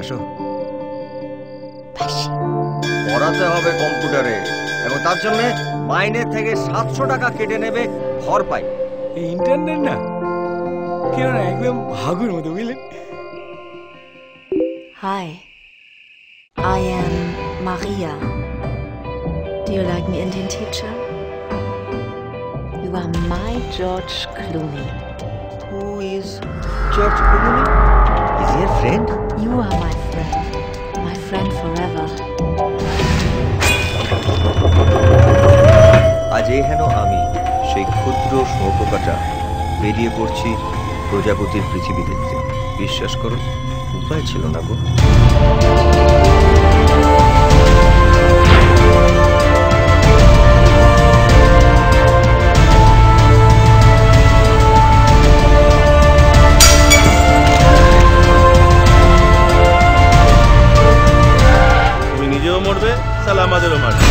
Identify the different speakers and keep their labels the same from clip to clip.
Speaker 1: আসো
Speaker 2: পড়াতে হবে কম্পিউটারে এবং তার জন্য মাইনে থেকে সাতশো টাকা কেটে নেবে ঘর পাই
Speaker 1: এই ইন্টারনেট না কেন একদম হাগুর মতো বুঝলেন
Speaker 3: Hi, I am Maria. Do you like me, Indian teacher? You are my George Clooney.
Speaker 2: Who is George Clooney is your friend
Speaker 3: You are my friend, my friend forever.
Speaker 2: আজ হেন আমি সেই ক্ষুদ্র সৌককাটা বেরিয়ে পড়ছি প্রজাপতির পৃথিবী দেখতে। বিশ্বাস করো উপায় ছিল না গো।
Speaker 4: মরবে তাহলে আমাদেরও মারবে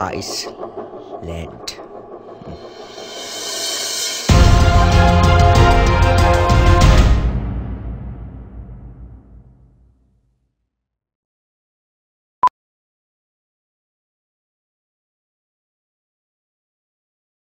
Speaker 2: আইসল্যান্ড